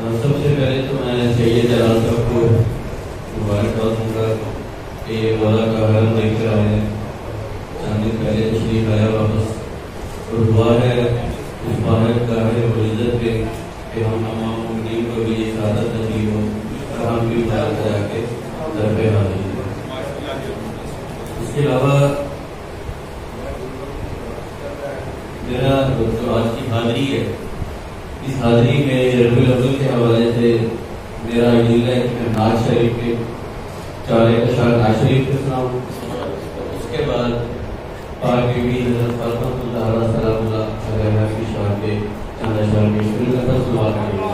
سب سے پہلے تو میں سید جلال صاحب کو مبارکباد دوں گا کہ یہ مولا کا حرم دیکھ کر آئے ہیں۔ چند دن پہلے تشریف آیا واپس۔ اور دعا ہے اس بھارت کا ہے اور عزت پہ کہ ہم تمام امید کو بھی یہ سعادت نصیب ہو۔ اور ہم بھی خیال کرا کے در پہ حاضر ہوں اس کے علاوہ میرا جو آج کی حاضری ہے۔ اس حاضری میں رب الاول کے حوالے سے میرا دل ہے کہ میں ناز شریف کے چار اشعار ناز شریف کے سناؤں اس کے بعد پاک بی بی حضرت فاطمہ اللہ علیہ سلام اللہ علیہ کی شان کے چند اشعار کے شروع کا سوال کریں گے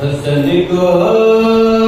حسن کو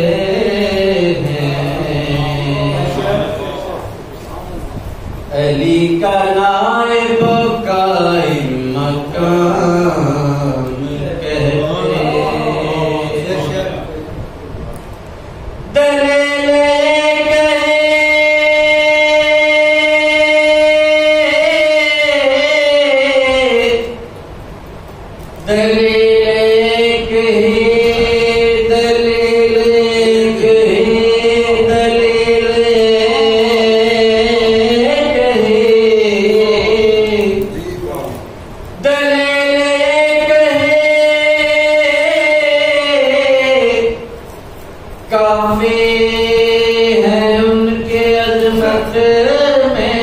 Elika I? کافی ہے ان کے عظمت میں۔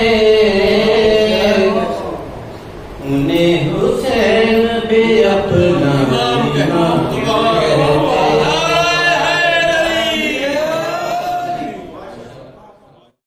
انہیں حسین پہ اپنا